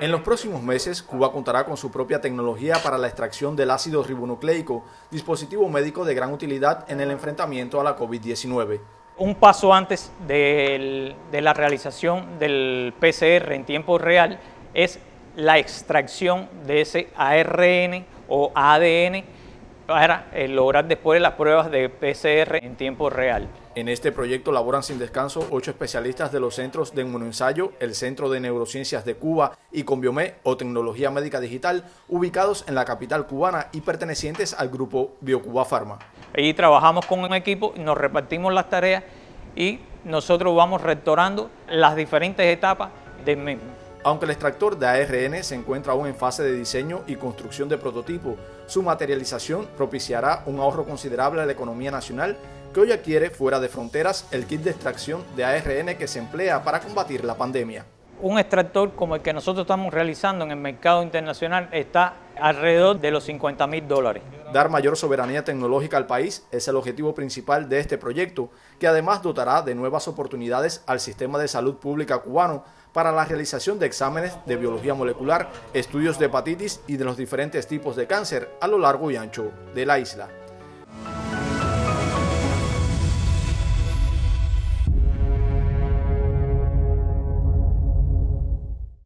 En los próximos meses, Cuba contará con su propia tecnología para la extracción del ácido ribonucleico, dispositivo médico de gran utilidad en el enfrentamiento a la COVID-19. Un paso antes de la realización del PCR en tiempo real es la extracción de ese ARN o ADN para eh, lograr después las pruebas de PCR en tiempo real. En este proyecto laboran sin descanso ocho especialistas de los centros de inmunoensayo, el Centro de Neurociencias de Cuba y Conbiomé o Tecnología Médica Digital, ubicados en la capital cubana y pertenecientes al grupo BioCuba Pharma. Ahí trabajamos con un equipo, nos repartimos las tareas y nosotros vamos rectorando las diferentes etapas del mismo. Aunque el extractor de ARN se encuentra aún en fase de diseño y construcción de prototipo, su materialización propiciará un ahorro considerable a la economía nacional que hoy adquiere fuera de fronteras el kit de extracción de ARN que se emplea para combatir la pandemia. Un extractor como el que nosotros estamos realizando en el mercado internacional está alrededor de los 50 mil dólares. Dar mayor soberanía tecnológica al país es el objetivo principal de este proyecto, que además dotará de nuevas oportunidades al sistema de salud pública cubano para la realización de exámenes de biología molecular, estudios de hepatitis y de los diferentes tipos de cáncer a lo largo y ancho de la isla.